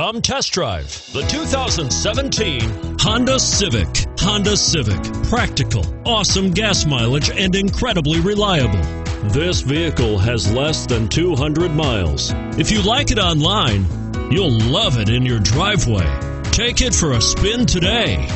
Come test drive the 2017 Honda Civic. Honda Civic. Practical, awesome gas mileage, and incredibly reliable. This vehicle has less than 200 miles. If you like it online, you'll love it in your driveway. Take it for a spin today.